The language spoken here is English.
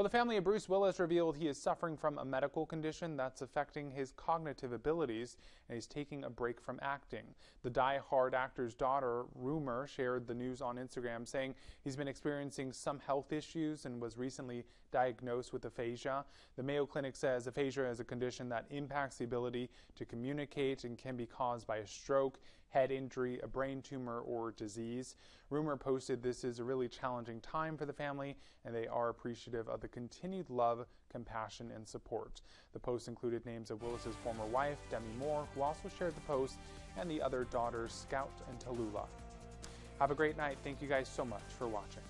Well, the family of Bruce Willis revealed he is suffering from a medical condition that's affecting his cognitive abilities, and he's taking a break from acting. The die-hard actor's daughter, Rumor, shared the news on Instagram, saying he's been experiencing some health issues and was recently diagnosed with aphasia. The Mayo Clinic says aphasia is a condition that impacts the ability to communicate and can be caused by a stroke, head injury, a brain tumor, or disease. Rumor posted this is a really challenging time for the family, and they are appreciative of the continued love, compassion, and support. The post included names of Willis's former wife, Demi Moore, who also shared the post, and the other daughters, Scout and Tallulah. Have a great night. Thank you guys so much for watching.